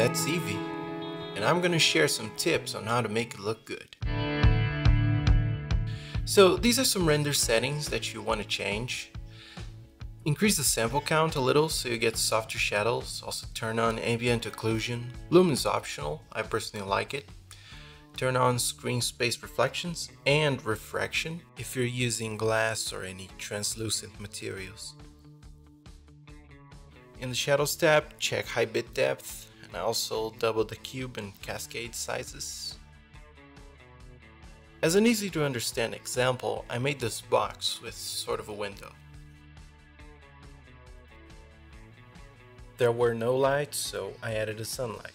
That's Eevee. And I'm gonna share some tips on how to make it look good. So these are some render settings that you want to change. Increase the sample count a little so you get softer shadows. Also turn on ambient occlusion. Lumen is optional, I personally like it. Turn on screen space reflections and refraction if you're using glass or any translucent materials. In the Shadows tab, check high bit depth and also double the cube and cascade sizes. As an easy to understand example, I made this box with sort of a window. There were no lights, so I added a sunlight.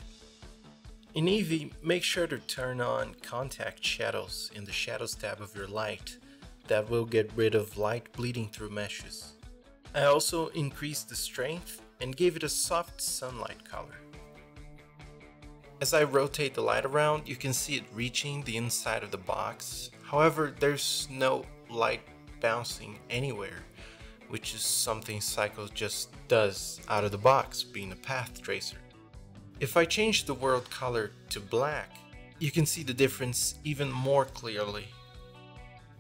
In Eevee, make sure to turn on contact shadows in the shadows tab of your light. That will get rid of light bleeding through meshes. I also increased the strength and gave it a soft sunlight color. As I rotate the light around, you can see it reaching the inside of the box. However, there's no light bouncing anywhere, which is something Cycles just does out of the box, being a path tracer. If I change the world color to black, you can see the difference even more clearly.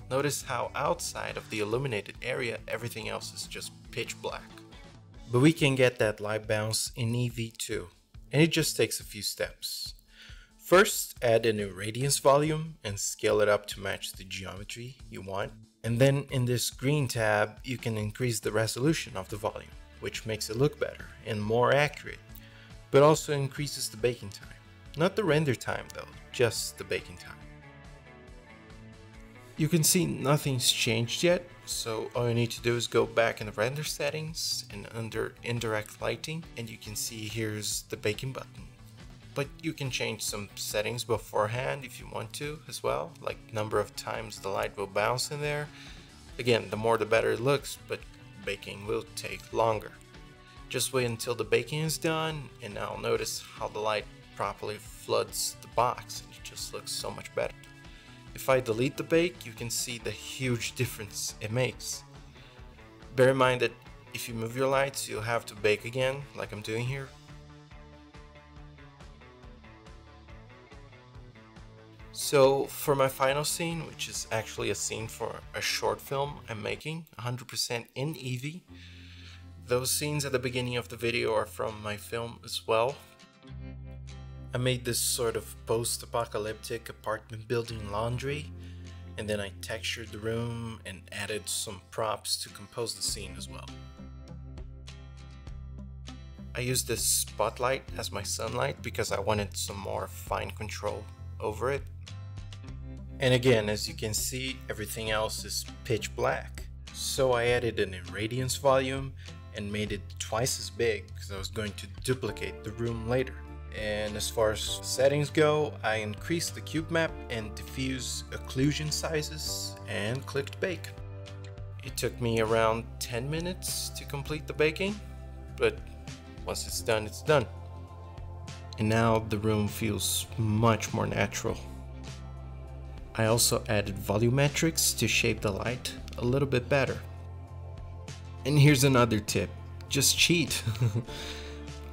Notice how outside of the illuminated area, everything else is just pitch black. But we can get that light bounce in Eevee too, and it just takes a few steps. First, add a new irradiance volume and scale it up to match the geometry you want. And then in this green tab, you can increase the resolution of the volume, which makes it look better and more accurate, but also increases the baking time. Not the render time though, just the baking time. You can see nothing's changed yet, so all you need to do is go back in the render settings and under indirect lighting and you can see here's the baking button. But you can change some settings beforehand if you want to as well, like number of times the light will bounce in there. Again, the more the better it looks, but baking will take longer. Just wait until the baking is done and I'll notice how the light properly floods the box and it just looks so much better. If I delete the bake, you can see the huge difference it makes. Bear in mind that if you move your lights, you'll have to bake again, like I'm doing here. So for my final scene, which is actually a scene for a short film I'm making, 100% in Eevee, those scenes at the beginning of the video are from my film as well, I made this sort of post-apocalyptic apartment building laundry and then I textured the room and added some props to compose the scene as well. I used this spotlight as my sunlight because I wanted some more fine control over it. And again, as you can see, everything else is pitch black. So I added an irradiance volume and made it twice as big because I was going to duplicate the room later. And as far as settings go, I increased the cube map and diffuse occlusion sizes and clicked bake. It took me around 10 minutes to complete the baking, but once it's done, it's done. And now the room feels much more natural. I also added volumetrics to shape the light a little bit better. And here's another tip, just cheat.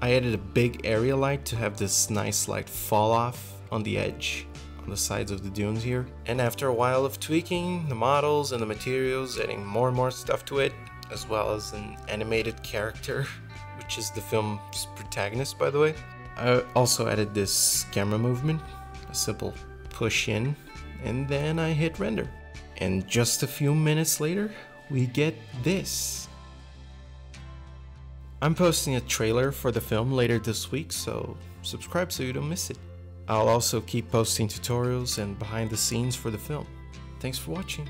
I added a big area light to have this nice light fall off on the edge on the sides of the dunes here. And after a while of tweaking the models and the materials, adding more and more stuff to it, as well as an animated character, which is the film's protagonist by the way. I also added this camera movement, a simple push in, and then I hit render. And just a few minutes later, we get this. I'm posting a trailer for the film later this week, so subscribe so you don't miss it. I'll also keep posting tutorials and behind the scenes for the film. Thanks for watching.